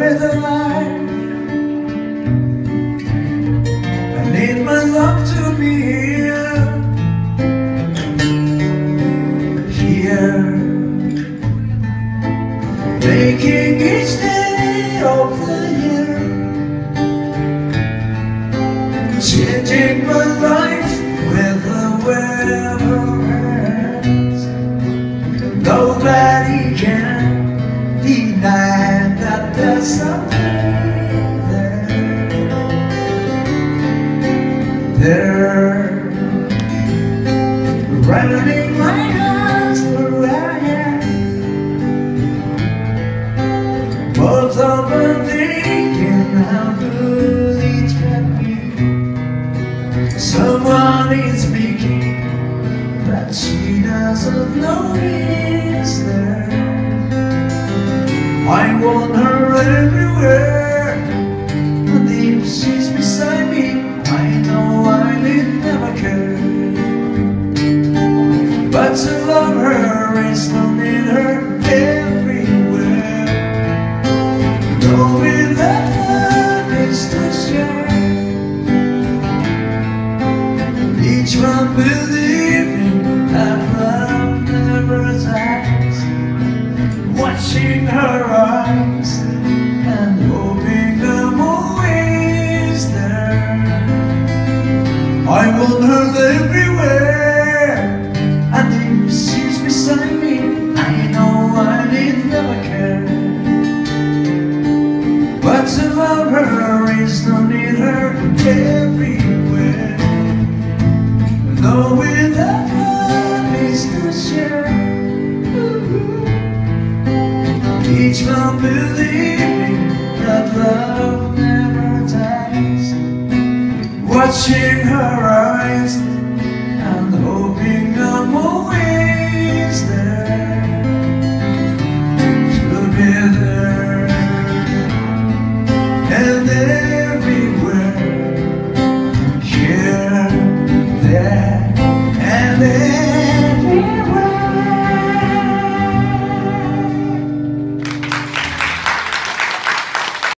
better life I need my love to be here. Here. Making each day of the year. Changing my life. There's something there. There. Running my hands through our hair Both thinking Someone is speaking But she doesn't know there. I her everywhere if she's beside me. I know I will never care. But to love her is to need her everywhere. Knowing to share. Each one believing that love never dies. Watching her eyes hoping there I want her everywhere and if she's beside me, I know I need never care. But to love her is to need her everywhere. Knowing that love is share. Each one that love never dies. Watching her